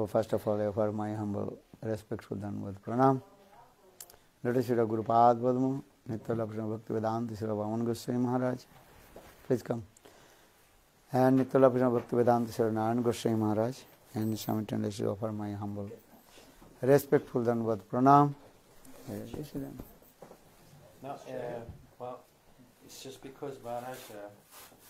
So first of all, I offer my humble respectful Dhanavad Pranam. Let us Shri Guru Pad Padma, Nitya Lakshana Bhakti Vedanta, Shri Vaman Goswami Maharaj. Please come. And Nitya Lakshana Bhakti Vedanta, Shri Narayan Goswami Maharaj. And simultaneously offer my humble respectful Dhanavad Pranam. Yes, yes, No, uh, well, it's just because Maharaj, uh,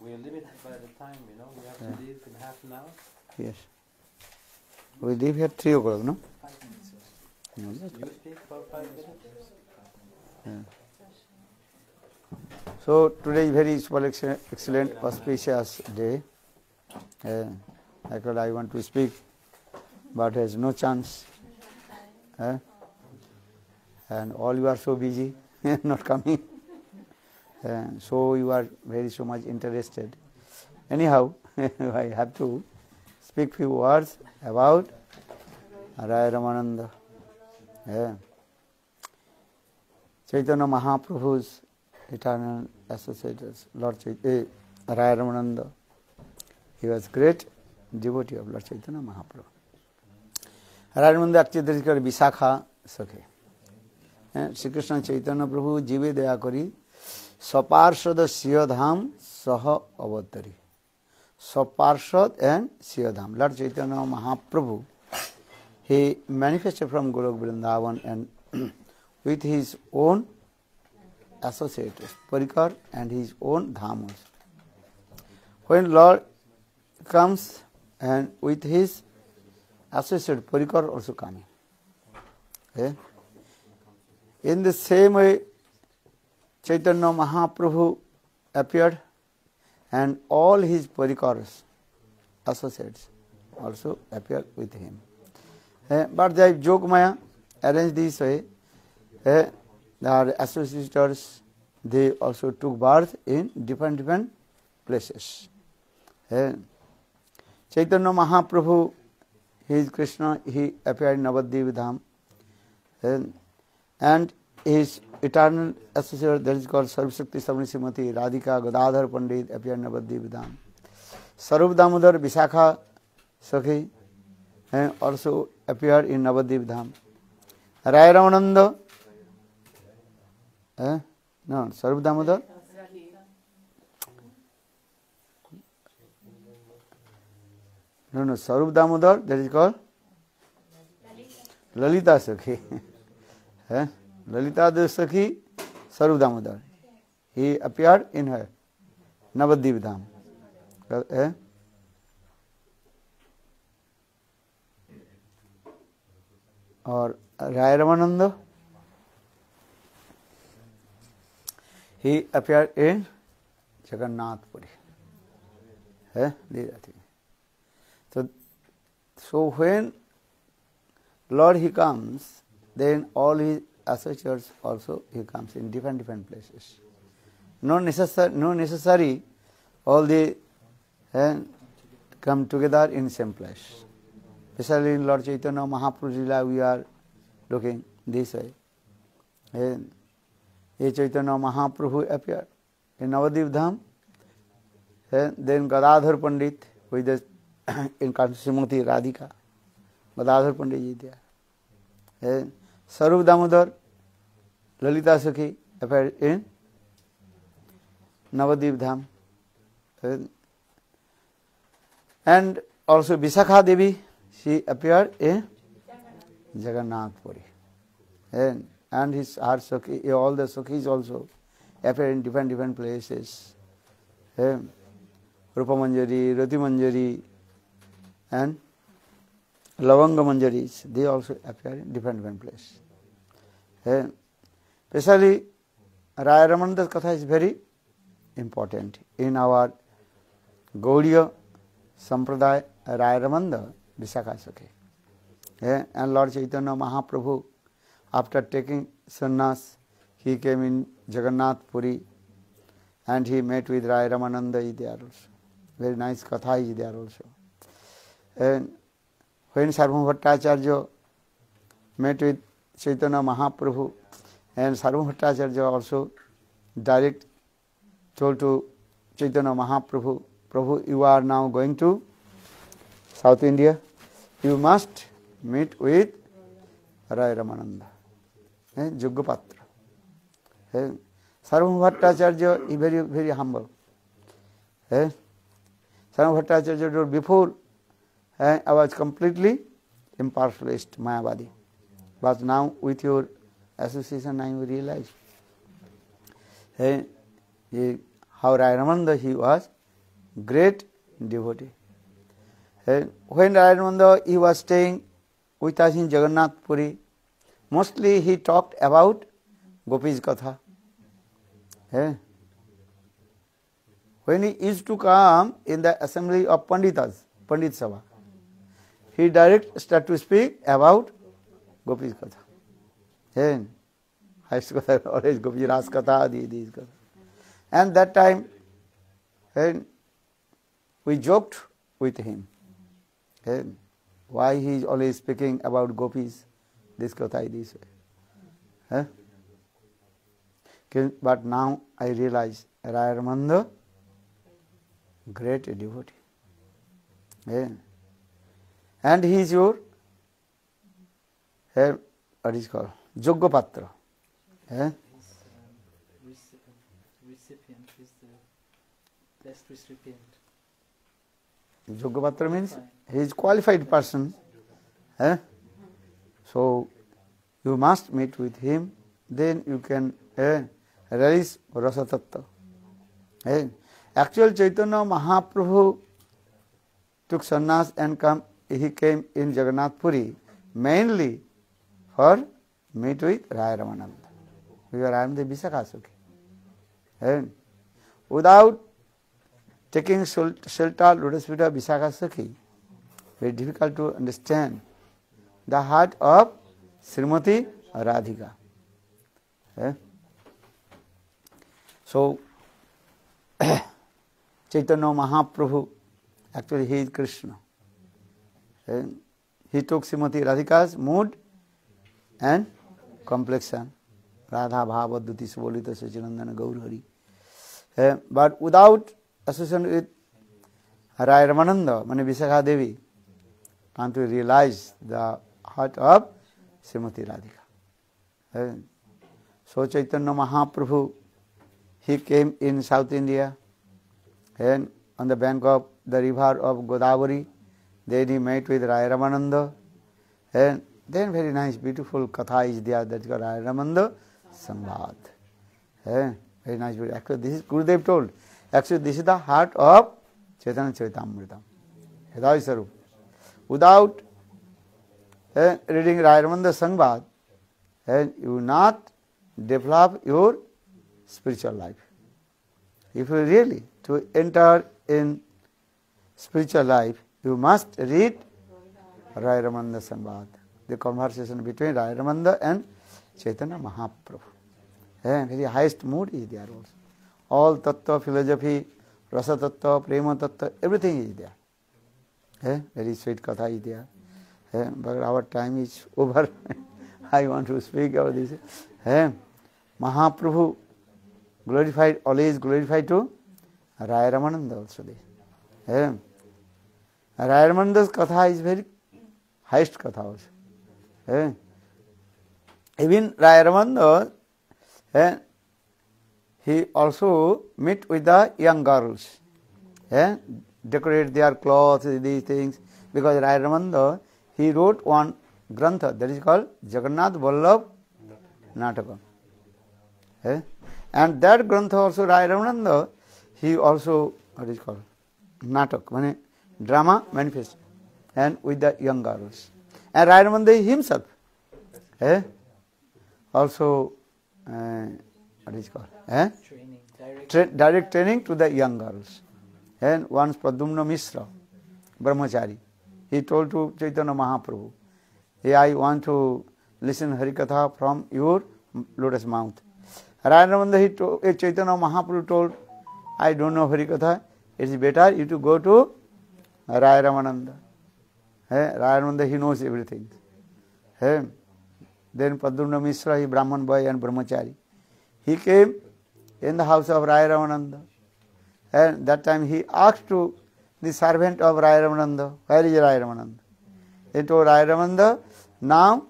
we're limited by the time, you know, we have Yeah. to leave in half an hour. yes. We leave here 3 o'clock, no? No. So today is very excellent, excellent auspicious day. Uh, actually, I want to speak, but has no chance. Uh, and all you are so busy, not coming. Uh, so you are very so much interested. Anyhow, I have to speak few words about Raya Ramananda. Yeah. Chaitanya Mahaprabhu's eternal associates, Lord Chaitanya, Raya Ramananda. He was great devotee of Lord Chaitanya Mahaprabhu. Raya Ramananda actually there is called Visakha Sakhe. Shrikrishna Chaitanya প্রভু জীবে দয়া করি সপার্ষদ সিয়ধাম সহ অবতরী Saparshad and Siyadham. Lord Chaitanya Mahaprabhu, he manifested from Golok Vrindavan and with his own associates, Parikar and his own dhamas. When Lord comes and with his associate Parikar also coming. Okay? In the same way, Chaitanya Mahaprabhu appeared and all his Parikars, associates, also appeared with him. Eh, but the Jogmaya arranged this way. eh, the associators they also took birth in different different places. Eh, Chaitanya Mahaprabhu, he is Krishna, he appeared in Navadvip Dham. Eh, and his eternal associate that is called Sarvashakti Samrisimati Radhika Gadadhar Pandit appeared in Navadvip Dham. Sarup Damodar Visakha Sakhi eh, also appeared in Navadvip Dham. Rai Ramananda, eh? no, Sarup Damodar, no, no, Sarup Damodar, that is called Lalita Sakhi. eh? Lalita दे सखी, सर्व Damodar. He appear in है नवद्वीप धाम और Rai Ramananda? He appear in Jagannathpuri. है? दी जाती तो so when lord he comes then all he associates also he comes in different different places. No necessary, no necessary all the eh, come together in same place. Especially in Lord Chaitanya Mahaprabhu Lila, we are looking this way. And a Chaitanya Mahaprabhu appeared in Navadvip Dham. Then Gadadhar Pandit with the in incarnation Radhika. Gadadhar Pandit ji there. And Svarup Damodar Lalita sakhi appear in Navadvip Dham and also Vishakha Devi she appear a Jagannathpuri and and his are sakhi all the sakhi is also appear in different different places Rupamanjari Ratimanjari and Lavanga Manjari they also appear in different different place Especially Raya Ramananda's Katha is very important in our Gaudiya Sampradaya Raya Ramananda Visakha Sakhi. Yeah, and Lord Chaitanya Mahaprabhu, after taking sannyas, he came in Jagannath Puri and he met with Rai Ramananda is there also. Very nice katha is there also. And when Sarvam Bhattacharya met with Chaitanya Mahaprabhu and Sarvabhattacharya also direct told to Chaitanya Mahaprabhu, Prabhu, you are now going to South India you must meet with Rai Ramananda, eh. Eh, Sarvam is very, very humble. Eh? Sarvam before eh, I was completely impartialist, Mayavadi. But now with your association I realize eh, eh, how Rai he was great devotee. Eh, when Rai he was staying with us in Jagannath Puri, mostly he talked about Gopi's Katha. Eh? When he used to come in the assembly of Panditas, Pandit Sabha, he direct start to speak about Eh? Him. And why he is always speaking about gopis, this katha this way. But now I realize Rai Ramananda, great devotee. Yeah. And he is your uh, what is called. Eh? Eh. Eh? Mahaprabhu took sannyas and come, he came in Jagannath Puri mainly for meet with Rai Ramananda. We are Ramananda Visakasuki. Eh? Without taking shelter lotus feet of Visakha Sakhi, very difficult to understand the heart of Srimati Radhika. Eh? So, Chaitanya Mahaprabhu, actually he is Krishna. Eh? He took Srimati Radhika's mood and complexion Radha भाव द्वितीय सुबोलित Sachinandan Gaura Hari but without association with Rai Ramananda means Vishakha Devi can to realise the heart of Srimati Radhika so Chaitanya Mahaprabhu he came in south India and on the bank of the river of Godavari then he met with Rai Ramananda and then very nice, beautiful katha is there that is called Rai Ramananda Sambad. And very nice, beautiful. actually this is Gurudev told. Actually, this is the heart of Chaitanya Charitamrita. Hidaya Sarup. Without eh, reading Rayaramanda Sangbad, eh, you will not develop your spiritual life. If you really to enter in spiritual life, you must read Rayaramanda Sangbad, the conversation between Rayaramanda and Chaitanya Mahaprabhu. Eh, very highest mood is there also. All tattva, philosophy, rasa tattva, prema tattva, everything is there. Eh? Very sweet katha is there. Eh? But our time is over. I want to speak about this. Eh? Mahaprabhu glorified, always glorified to Rai Ramananda also. Eh? Rai Ramananda's katha is very highest katha also. Even Rai Ramananda he? Also meet with the young girls decorate their cloth these things because Rai Ramananda he wrote one grantha that is call Jagannath Vallabha Nataka and that grantha also Rai Ramananda he also what is call nataka means drama manifest and with the young girls And Rai Ramananda himself, eh? also, uh, what is called? Eh? Training, direct. Tra- direct training to the young girls. And once Padumna Mishra, Brahmachari, he told to Chaitanya Mahaprabhu, hey, I want to listen Harikatha from your lotus mouth. Rayanamanda, he told, eh, Chaitanya Mahaprabhu told, I don't know Harikatha, it is better you to go to Raya Ramananda. Eh, Rayananda, he knows everything. Then Padumna Mishra, he Brahman boy and Brahmachari. He came in the house of Raya Ramananda. And that time he asked to the servant of Raya Ramananda, where is Raya Ramananda? into Raya Ramananda. Now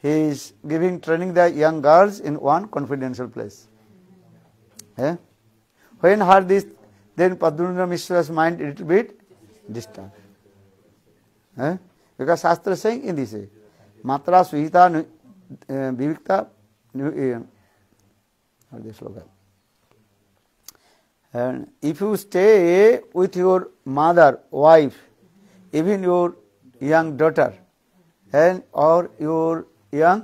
he is giving training the young girls in one confidential place. Eh? When heard this, then Padmanabha Mishra's mind a little bit disturbed. हैं? शास्त्र से हिंदी से। मात्रा, सुहिता विविधता if you stay with your mother wife even your young daughter and और your young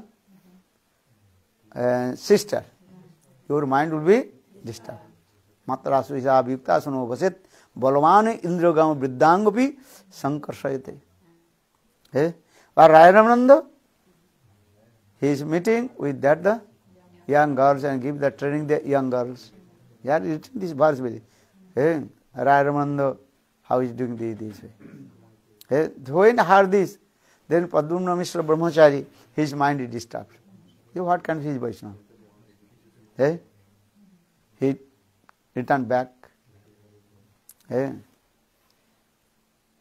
sister your mind will be disturb मात्रा, सुहिता, विविधता सुनो, बसित, बलवान इंद्रगाम वृद्धांग भी संकर्षय Eh? Or he is meeting with that the young girls and give the training the young girls. Yeah, written this verse with hey, Rayanananda, how is doing this, this way. Hey, When heard this, then Padumna Mishra Brahmachari, his mind is disturbed. You what kind of his Vaishnava? Hey, He returned back. Hey,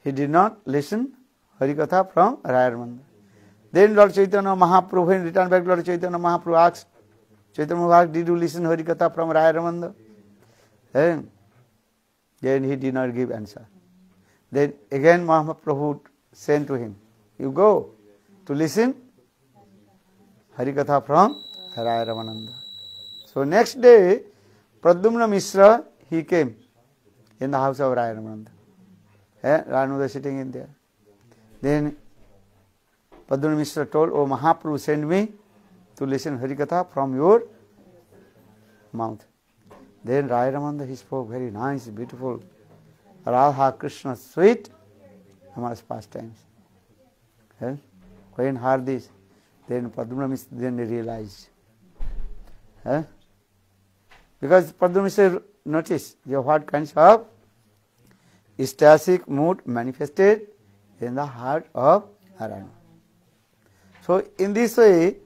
He did not listen Harikatha from Rayar mandir. Then lord Chaitanya Mahaprabhu in return back lord Chaitanya Mahaprabhu asks Chaitanya महाभाग did you listen Harikatha from Rayar mandir then then he did not give answer then again Mahaprabhu send to him you go to listen Harikatha from Rai Ramananda so next day Pradyumna Mishra he came in the house of Rai Ramananda Rai sitting in there Then Padma Mishra told, Oh Mahaprabhu, send me to listen Harikatha from your mouth. Then Rai Ramananda, he spoke very nice, beautiful. Radha Krishna, sweet, humorous pastimes. Eh? When heard this, then Padma Mishra then realized. Eh? Because Padma Mishra noticed the what kinds of ecstatic mood manifested in the heart of Narayana. So in this way,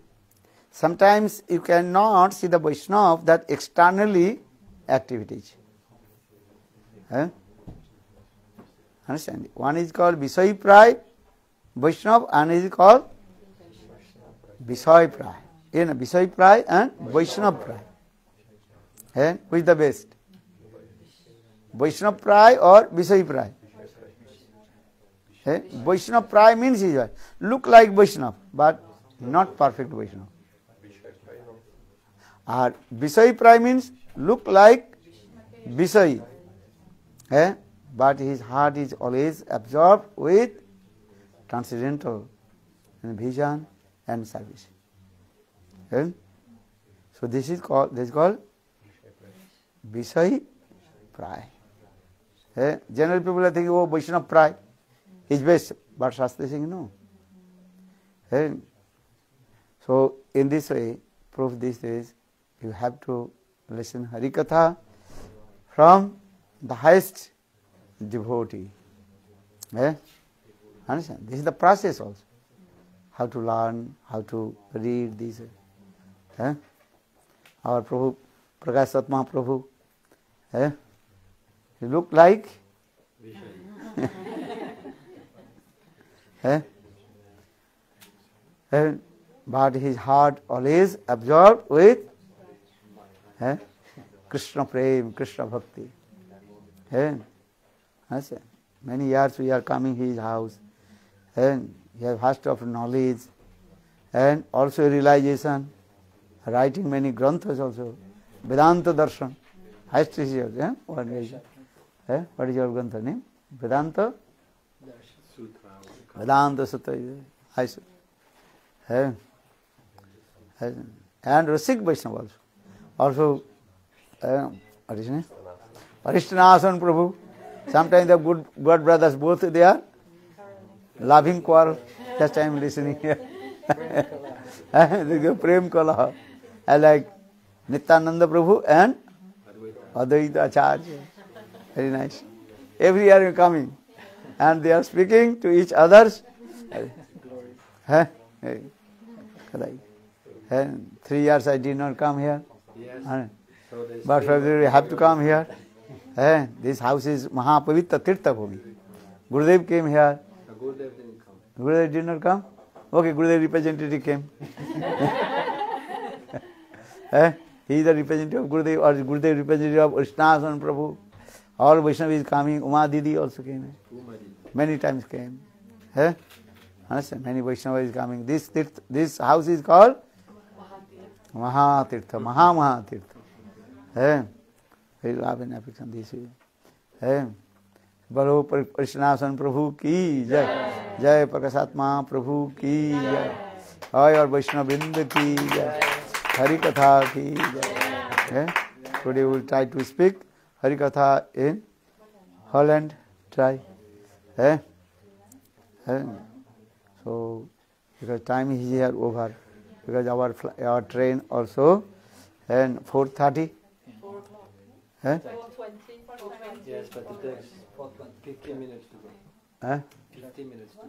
sometimes you cannot see the Vaishnava that externally activities. Eh? Understand? One is called Visai Prai Vaishnava and is called Visai Prai. In Visai Prai and Vaishnava Prai. Eh? Which is the best? Vaishnava Prai or Visai Prai? Eh? Vaishnava Prai means is what? Look like Vaishnava, but not perfect Vaishnava. Or Visai Prai means look like Visai. Eh? But his heart is always absorbed with transcendental and vision and service. Eh? So this is called this is called Visai Prai. Eh? General people are thinking, oh Vaishnava Prai is best, but Shastra is saying no. Eh? So in this way, proof this is you have to listen Harikatha from the highest devotee. Eh? Understand? This is the process also. How to learn, how to read these. Eh? Our Prabhu, Prakash Satma Prabhu, eh? he look like eh? Eh? but his heart always absorbed with eh? Krishna Prem, Krishna Bhakti. Eh? Understand? Many years we are coming his house and he has vast of knowledge and also realization, writing many granthas also, Vedanta Darshan, highest is yours, eh? Eh? what is your grantha name? Vedanta? Vedanta Satya, ऐसे। है। And Rasika Vaishnava also also परिष्ठनासन Prabhu. Sometime the good good brothers both they are loving Kwar just time listening prema kala I like Nityananda Prabhu and Advaita Acharya very nice every are you coming And they are speaking to each others. Three years I did not come here. Yes. But stay- we have to come here. Eh, this house is Mahapavitra Tirtha Bhumi. Gurudev came here. Gurudev didn't come. Gurudev did not come? Okay, Gurudev representative came. eh? He is the representative of Gurudev or Gurudev representative of Krishnasan Prabhu. All Vaishnav is coming. Uma Didi also came. Many times came. Eh? Understand? Many Vaishnava is coming. This tirth, this house is called Mahatirtha, Maha Mahatirtha. Eh? Very love and affection this way. Eh? बोलो कृष्णासन प्रभु की जय जय प्रकाशात्मा प्रभु की जय जय और वैष्णव वृंद की जय हरि कथा की जय today will try to speak Harikatha in Holland. Try. Eh? eh? So, because time is here over. Because our, our train also and 4.30. Eh? 4.20. Yes, but it takes 15 minutes to go. Eh? 15 minutes to go.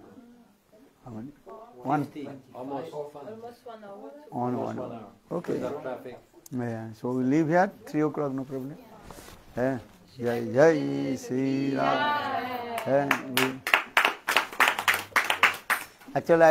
How many? One. 50, almost, almost one hour. On one, one hour. Okay. Yeah, so we leave here, 3 o'clock, no problem. Eh? Jai Sri Ram. Eh? We, actually, I